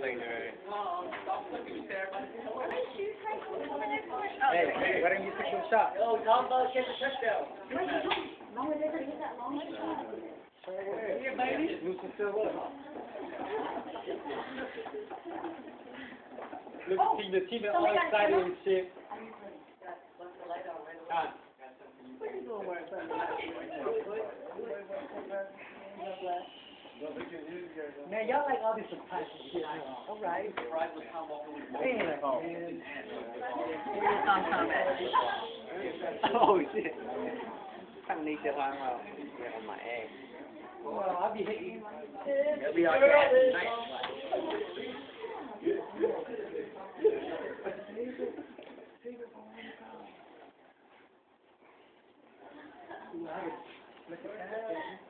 Hey, hey, why don't you take a shot? Oh, Tom Ball gets a touchdown. Lucy still what? Look, team, the team is all excited and shit. Ah. Man, y'all like all this surprise shit. All right. Anyway, man. Oh shit. Thằng đi chơi hoang vào. Yeah, on my ass. Well, I'll be hitting. It'll be like that tonight. Look at that.